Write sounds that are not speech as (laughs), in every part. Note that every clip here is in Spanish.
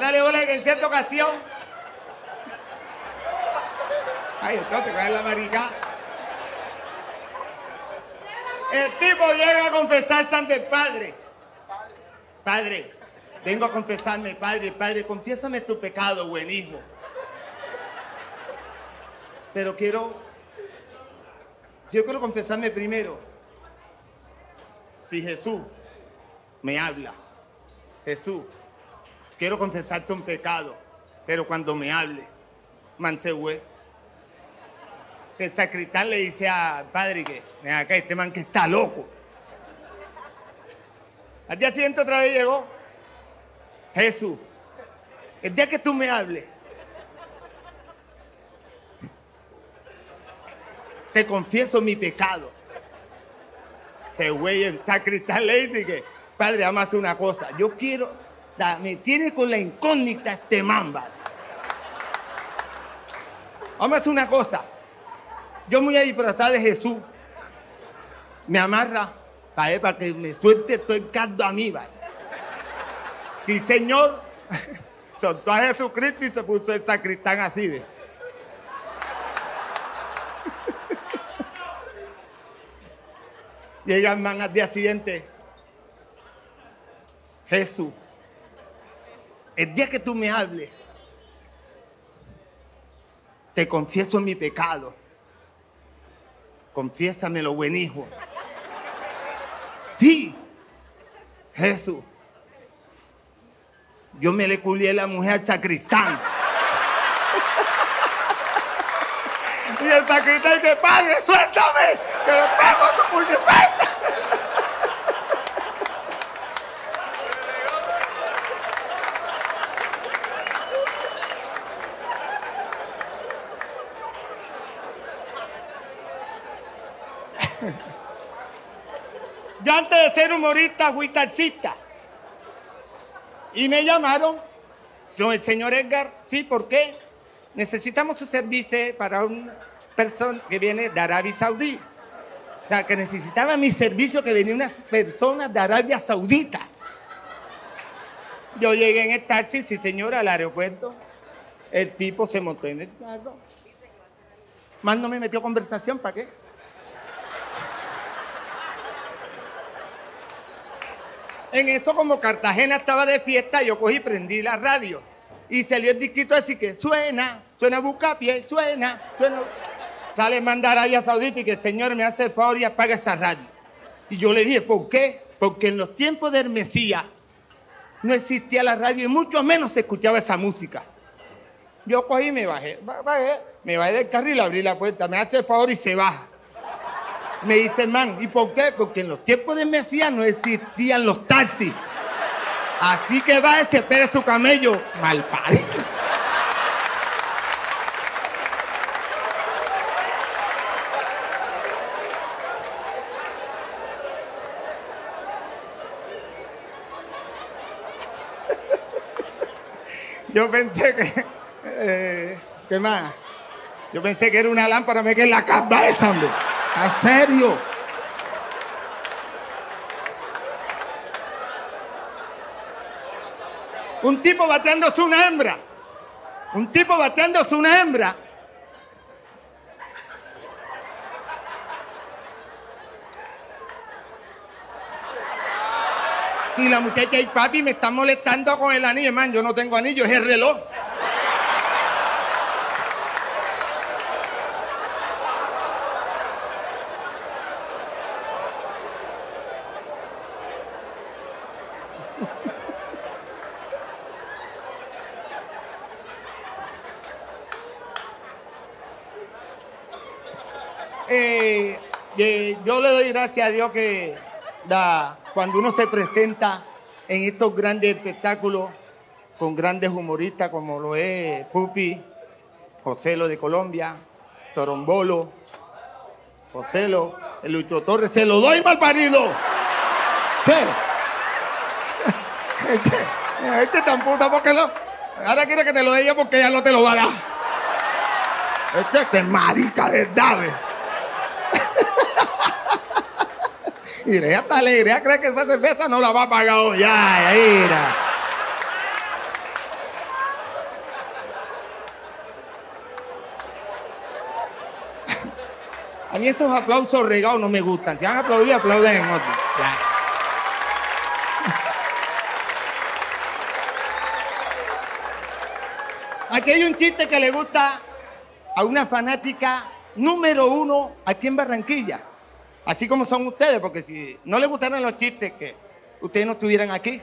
Bola que en cierta ocasión. Ay, entonces, ¿cuál es la marica? El tipo llega a confesarse ante el padre. Padre, vengo a confesarme, padre, padre, confiésame tu pecado, buen hijo. Pero quiero, yo quiero confesarme primero. Si Jesús me habla, Jesús, quiero confesarte un pecado, pero cuando me hable, mansehue. El sacristán le dice al padre que, acá, este man que está loco. Al día siguiente otra vez llegó, Jesús, el día que tú me hables, te confieso mi pecado. Ese güey, el sacristán le dice que, padre, a hacer una cosa. Yo quiero, me tiene con la incógnita este mamba. Vamos a hacer una cosa. Yo me voy a disfrazar de Jesús. Me amarra para, para que me suelte todo el caldo a mí, ¿vale? Sí, señor. (laughs) Soltó a Jesucristo y se puso el sacristán así (laughs) de. Llega el man al día siguiente. Jesús, el día que tú me hables, te confieso mi pecado. Confiésamelo, buen hijo. Sí, Jesús. Yo me le culié la mujer al sacristán. (laughs) y el sacristán dice, padre, suéltame, que le pego a tu puñetita. Yo antes ser humorista fui taxista. Y me llamaron, yo, el señor Edgar, sí, ¿por qué? Necesitamos su servicio para una persona que viene de Arabia Saudí. O sea, que necesitaba mi servicio que venía unas personas de Arabia Saudita. Yo llegué en el taxi, sí señor, al aeropuerto. El tipo se montó en el carro. Más no me metió conversación, ¿para qué? En eso, como Cartagena estaba de fiesta, yo cogí y prendí la radio. Y salió el disquito así que suena, suena Bucapié, suena, suena. Sale manda Arabia Saudita y que el señor me hace el favor y apaga esa radio. Y yo le dije, ¿por qué? Porque en los tiempos del Mesías no existía la radio y mucho menos se escuchaba esa música. Yo cogí y me bajé, ba- bajé, me bajé del carril, abrí la puerta, me hace el favor y se baja. Me dice man, ¿y por qué? Porque en los tiempos de Mesías no existían los taxis. Así que va y se espera su camello mal parido. (laughs) Yo pensé que. eh, ¿Qué más? Yo pensé que era una lámpara, me quedé en la cabeza, hombre. ¿En serio? Un tipo bateándose una hembra. Un tipo bateándose una hembra. Y la muchacha y papi me están molestando con el anillo, man. Yo no tengo anillo, es el reloj. Eh, eh, yo le doy gracias a Dios que da- cuando uno se presenta en estos grandes espectáculos con grandes humoristas como lo es Pupi, Joselo de Colombia, Torombolo, Joselo, el Lucho Torres, se lo doy mal parido. ¿Qué? (laughs) Este, este tan puta porque lo. Ahora quiere que te lo dé yo porque ya no te lo va a dar. Este, este es marica, ¿verdad? ve? Y Irea está alegre, ella cree que esa cerveza no la va a pagar hoy. Ay, mira. A mí esos aplausos regados no me gustan. Si van a aplaudir, aplauden en otro. Ya. Aquí hay un chiste que le gusta a una fanática número uno aquí en Barranquilla. Así como son ustedes, porque si no les gustaran los chistes, que ustedes no estuvieran aquí.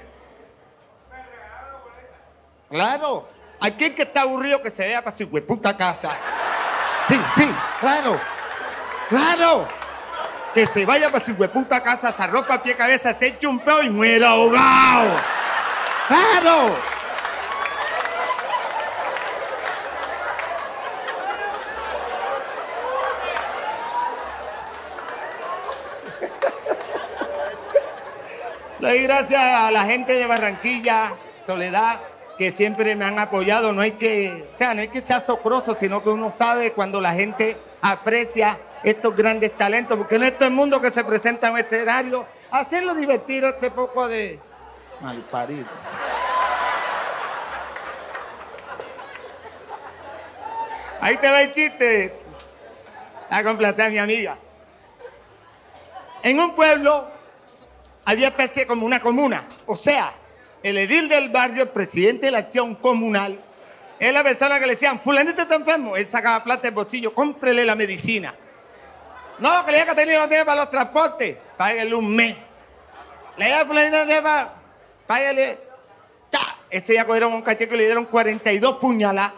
Claro. Aquí que está aburrido que se vea para su puta casa. Sí, sí, claro. Claro. Que se vaya para su puta casa, se arropa pie cabeza, se eche un peo y muera ahogado. Claro. Doy gracias a la gente de Barranquilla, Soledad, que siempre me han apoyado. No hay que, o sea, no hay que ser socroso, sino que uno sabe cuando la gente aprecia estos grandes talentos, porque no es todo el mundo que se presenta en este escenario, hacerlo divertir este poco de malparidos. Ahí te va el chiste. A complacer a mi amiga. En un pueblo había especie como una comuna. O sea, el edil del barrio, el presidente de la acción comunal, es la persona que le decían, fulanito está enfermo. Él sacaba plata del bolsillo, cómprele la medicina. No, que le diga que tenía no tiene para los transportes, págale un mes. Le diga fulanito no tiene para, págale. Ese día cogieron un cacheco y le dieron 42 puñaladas,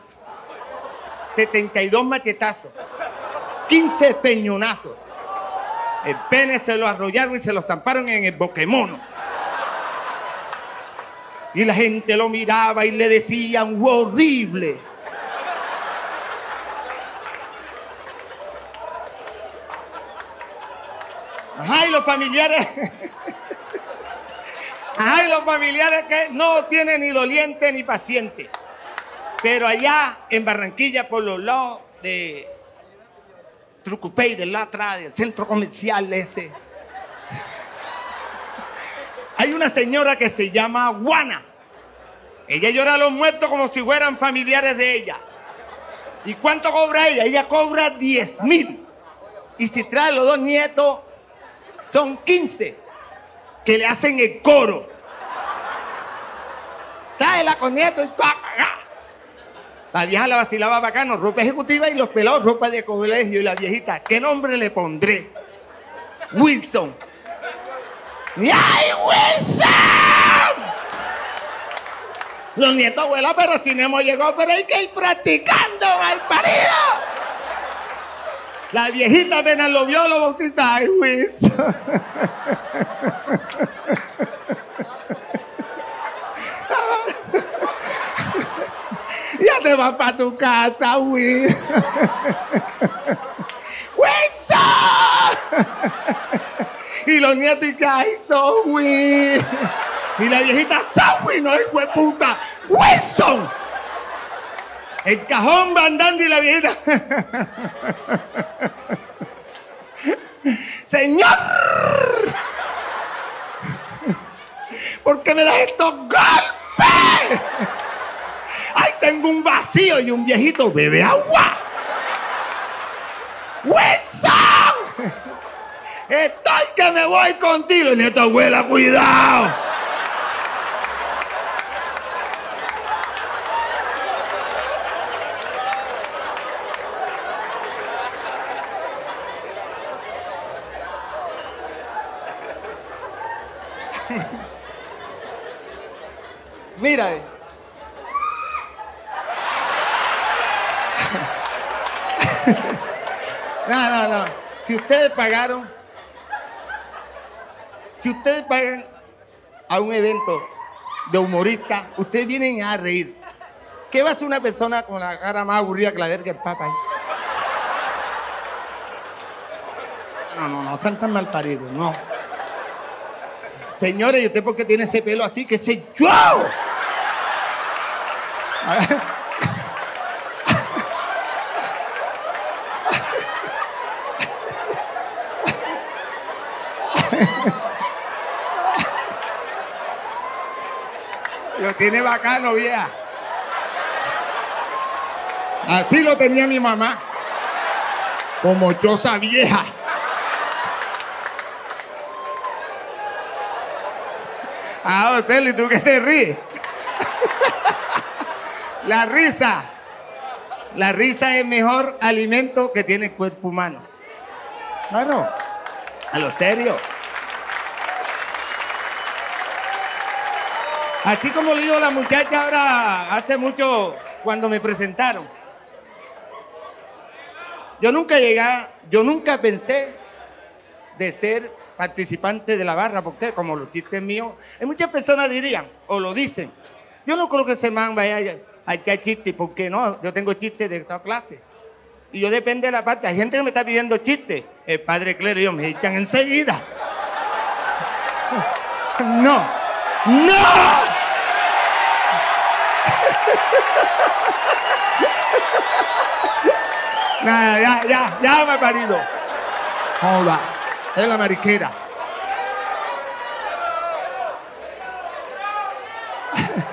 72 machetazos, 15 peñonazos. El pene se lo arrollaron y se lo zamparon en el boquemono. Y la gente lo miraba y le decían, horrible. Ajá, y los familiares. (laughs) Ajá, y los familiares que no tienen ni doliente ni paciente. Pero allá en Barranquilla, por los lados de Trucupey, del atrás, del centro comercial ese. Hay una señora que se llama Juana. Ella llora a los muertos como si fueran familiares de ella. ¿Y cuánto cobra ella? Ella cobra 10 mil. Y si trae los dos nietos, son 15 que le hacen el coro. Tráela con nietos y La vieja la vacilaba bacano, ropa ejecutiva y los pelados ropa de colegio. Y la viejita, ¿qué nombre le pondré? Wilson. ¡Ay, Wilson! Los nietos, abuela, pero si no hemos llegado, pero hay que ir practicando, mal parido. La viejita apenas lo vio, lo bautizó. ¡Ay, Wilson! (laughs) ya te vas para tu casa, Wilson. (laughs) ¡Wilson! Y los nietos, y que ay, Zoe. Y la viejita, Zoe, no es puta, Wilson. El cajón va andando y la viejita. (laughs) Señor, ¿por qué me das estos golpes? Un vacío y un viejito bebe agua. Wilson. Estoy que me voy contigo. Y abuela, cuidado. Mira. eh. No, no, no. Si ustedes pagaron, si ustedes pagan a un evento de humorista, ustedes vienen a reír. ¿Qué va a hacer una persona con la cara más aburrida que la verga el papa? No, no, no, sean tan mal paridos, no. Señores, ¿y usted por qué tiene ese pelo así? ¿Qué sé yo? Tiene bacano, vieja. Así lo tenía mi mamá. Como choza vieja. Ah, usted, ¿y tú qué te ríes? La risa. La risa es el mejor alimento que tiene el cuerpo humano. Claro. A lo serio. Así como le digo la muchacha ahora hace mucho cuando me presentaron. Yo nunca llegué, yo nunca pensé de ser participante de la barra, porque como los chistes míos, hay muchas personas dirían, o lo dicen, yo no creo que ese man vaya a echar chistes, porque no, yo tengo chistes de esta clase. Y yo depende de la parte, hay gente que me está pidiendo chistes, el padre Clero y yo me echan enseguida. (laughs) No, no. Nada, ya, ya, ya me ha parido. Joda, es la mariquera.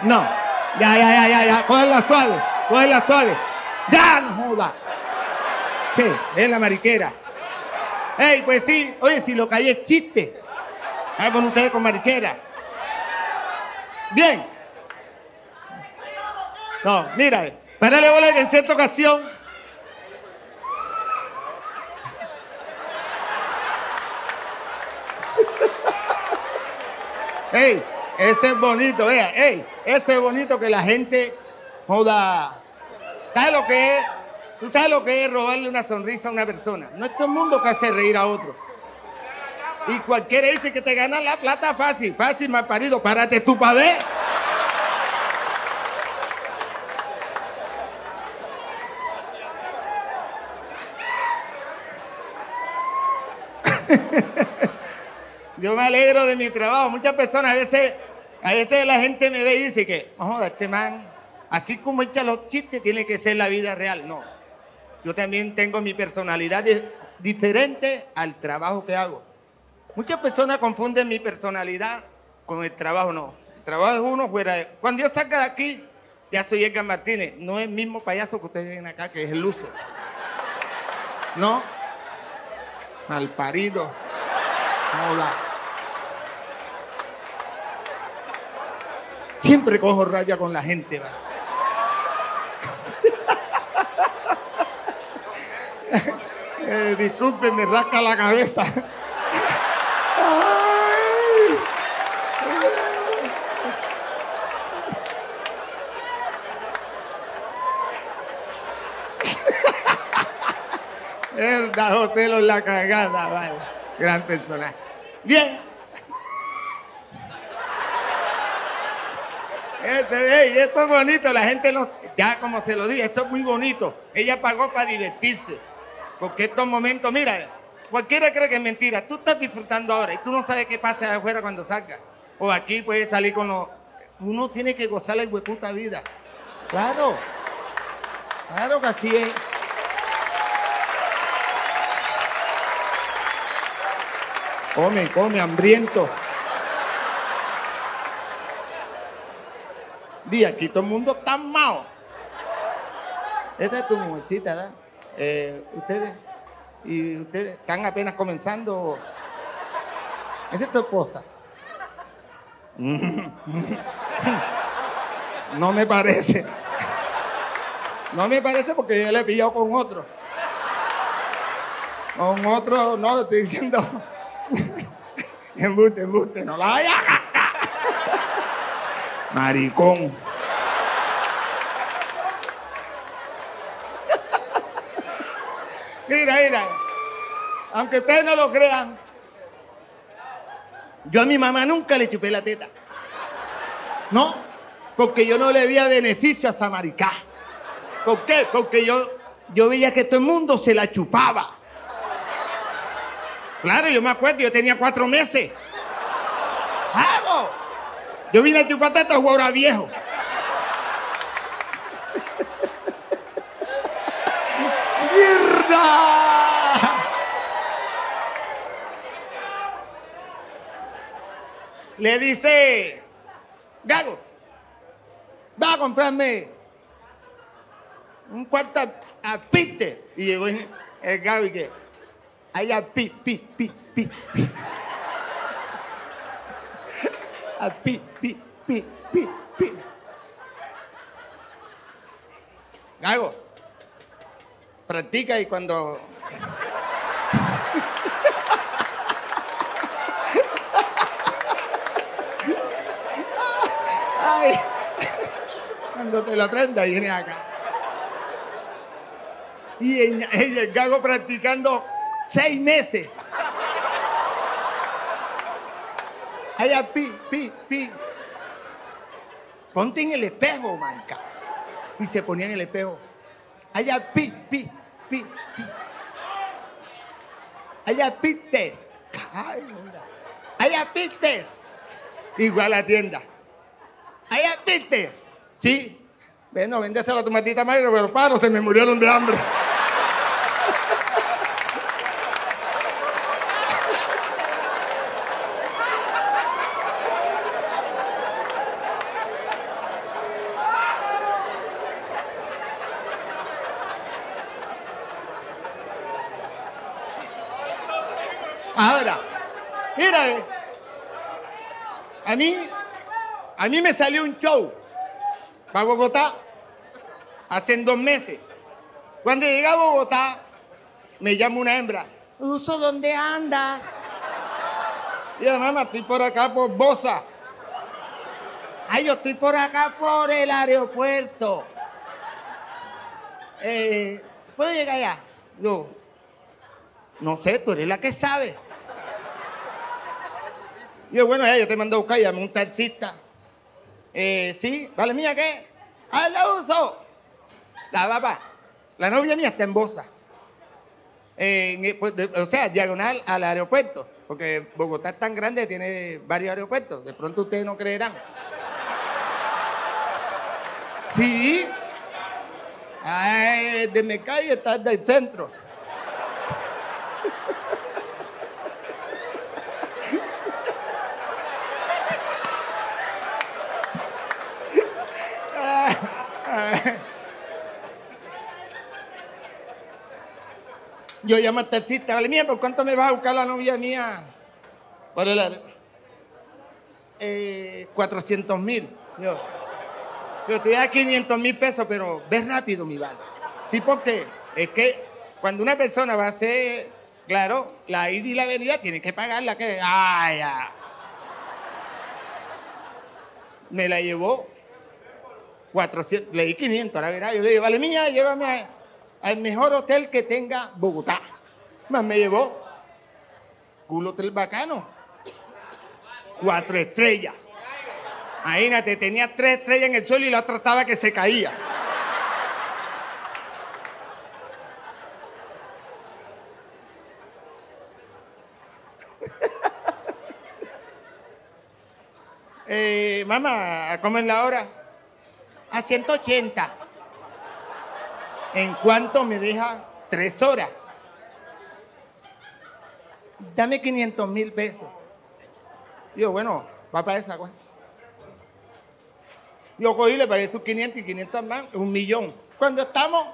No, ya, ya, ya, ya, ya, cógela suave, cógela suave. Ya, no joda. Sí, es la mariquera. Ey, pues sí, oye, si lo hay es chiste. Ah, con ustedes con mariquera. Bien. No, mira, parale bola que en cierta ocasión ¡Ey! Ese es bonito, vea, ¡ey! Ese es bonito que la gente joda. ¿Sabes lo que es? ¿Tú sabes lo que es robarle una sonrisa a una persona? No es todo el mundo que hace reír a otro. Y cualquiera dice que te gana la plata fácil, fácil, mal parido, párate tú para ver. (laughs) Yo me alegro de mi trabajo. Muchas personas a veces, a veces la gente me ve y dice que, joder, este man, así como echa los chistes, tiene que ser la vida real. No. Yo también tengo mi personalidad diferente al trabajo que hago. Muchas personas confunden mi personalidad con el trabajo. No. El trabajo es uno fuera de... Cuando yo salga de aquí, ya soy Edgar Martínez. No es el mismo payaso que ustedes ven acá, que es el uso. ¿No? Malparidos. Hola. Siempre cojo raya con la gente, ¿va? (laughs) eh, disculpen, me rasca la cabeza. Verdad, (laughs) Otelo en la cagada, vale. Gran personaje. Bien. Esto es bonito, la gente no, ya como se lo dije, esto es muy bonito. Ella pagó para divertirse. Porque estos momentos, mira, cualquiera cree que es mentira. Tú estás disfrutando ahora y tú no sabes qué pasa afuera cuando salgas. O aquí puedes salir con los... Uno tiene que gozar la hueputa vida. Claro. Claro que así es. Come, come, hambriento. Di, aquí todo el mundo está mao. Esta es tu mujercita, ¿verdad? Eh, ustedes, y ustedes están apenas comenzando. Esa es tu esposa. (laughs) No me parece. No me parece porque yo le he pillado con otro. Con otro, no, estoy diciendo. (laughs) embuste, embuste, no la vaya a Maricón. (laughs) mira, mira. Aunque ustedes no lo crean, yo a mi mamá nunca le chupé la teta. No, porque yo no le veía beneficio a esa maricá. ¿Por qué? Porque yo, yo veía que todo el mundo se la chupaba. Claro, yo me acuerdo, yo tenía cuatro meses. Claro. Yo vine a chupar teta ahora viejo. ¡Mierda! Le dice, Gago, va a comprarme un cuarto a, piste. Y llegó en, El Gaby que. Allá pi, pi, pi, pi, pi. A pi, pi, pi, pi, pi. Gago, practica y cuando. Ay, cuando te lo aprenda, viene acá. Y ella, ella, el gago practicando seis meses. Allá, pi, pi, pi. Ponte en el espejo, manca. Y se ponía en el espejo. Allá, pi, pi, pi, pi. Allá, pite. Ay, mira. Allá, pite. Igual a la tienda. Allá, pite. Sí. Bueno, véndeselo a tu matita madre, pero paro, se me murieron de hambre. Ahora, mira, eh. a mí, a mí me salió un show para Bogotá hace dos meses. Cuando llegué a Bogotá, me llama una hembra. Uso, ¿dónde andas? Yo, mamá, estoy por acá por Bosa. Ay, yo estoy por acá por el aeropuerto. Eh, ¿Puedo llegar allá? Yo, no sé, tú eres la que sabe. Y yo, bueno, ya, yo te mando a buscar, llame un taxista. Eh, sí, ¿vale mía qué? ¡Ah, la uso! La papá, la novia mía está en Bosa. Eh, pues, de- o sea, diagonal al aeropuerto. Porque Bogotá es tan grande, tiene varios aeropuertos. De pronto ustedes no creerán. Sí. Ay, de calle está del centro. Yo llamo al taxista, vale, mía, ¿por cuánto me vas a buscar la novia mía? Por el eh, 400 mil. Yo, yo estoy a 500 mil pesos, pero ve rápido, mi vale. Sí, porque es que cuando una persona va a hacer, claro, la ida y la venida, tiene que pagarla. Que, ay, ya. Me la llevó 400, le di 500, ahora verá, yo le dije, vale, mía, llévame a- al mejor hotel que tenga Bogotá. Más me llevó, culo hotel bacano, cuatro estrellas. Imagínate, tenía tres estrellas en el suelo y la otra estaba que se caía. (laughs) Eh, mamá, ¿a cómo es la hora? A 180. ¿En cuánto me deja? Tres horas. Dame 500 mil pesos. Yo, bueno, va para esa cuenta. Yo cogí, le pagué sus 500 y 500 más, un millón. Cuando estamos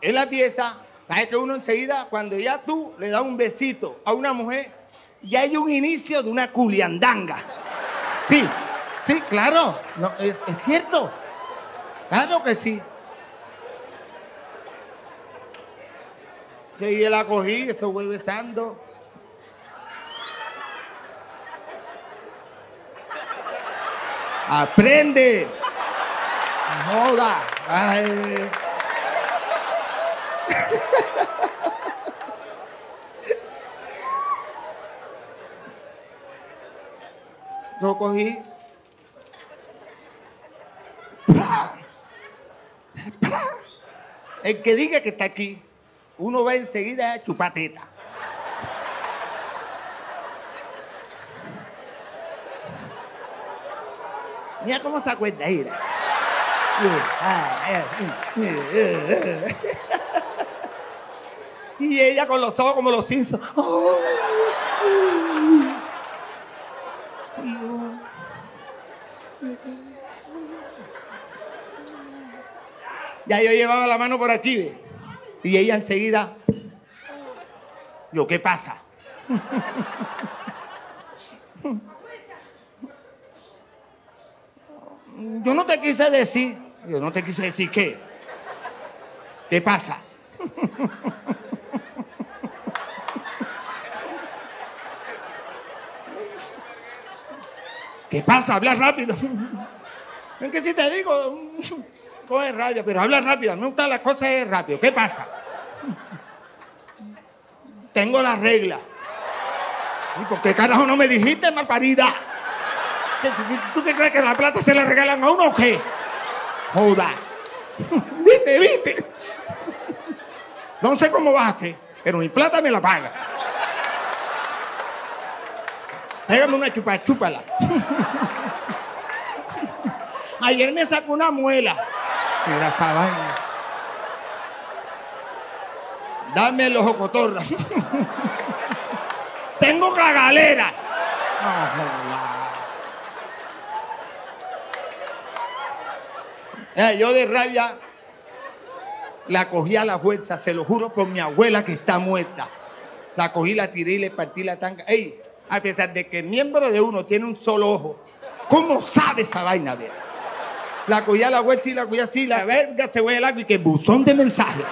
en la pieza, sabes que uno enseguida, cuando ya tú le das un besito a una mujer, ya hay un inicio de una culiandanga. Sí, sí, claro, no, es, es cierto. Claro que sí. Yo ahí la cogí, eso voy besando. Aprende. Joda. Ay. Yo cogí. El que diga que está aquí, uno va enseguida a chupateta. Mira cómo se acuerda, mira. Y ella con los ojos como los Simpsons. Ya yo llevaba la mano por aquí, ¿ve? Y ella enseguida, yo, ¿qué pasa? Yo no te quise decir, yo no te quise decir qué. ¿Qué pasa? ¿Qué pasa? Habla rápido. Es que si te digo, coge rabia, pero habla rápido. Me gusta las cosas rápido. ¿Qué pasa? Tengo la regla. ¿Y por qué carajo no me dijiste, malparida? ¿Tú qué crees que la plata se la regalan a uno o qué? Joda. (laughs) ¿Viste, viste? No sé cómo vas a hacer, pero mi plata me la paga. Pégame una chupa, chúpala. (laughs) Ayer me sacó una muela. Mira esa vaina. Dame el ojo cotorra. (laughs) Tengo cagalera. Eh, yo de rabia la cogí a la fuerza, se lo juro por mi abuela que está muerta. La cogí, la tiré y le partí la tanga. Ey, a pesar de que el miembro de uno tiene un solo ojo, ¿cómo sabe esa vaina? Vea? La cogí a la fuerza y la cogí así, la verga se fue el agua y que buzón de mensaje.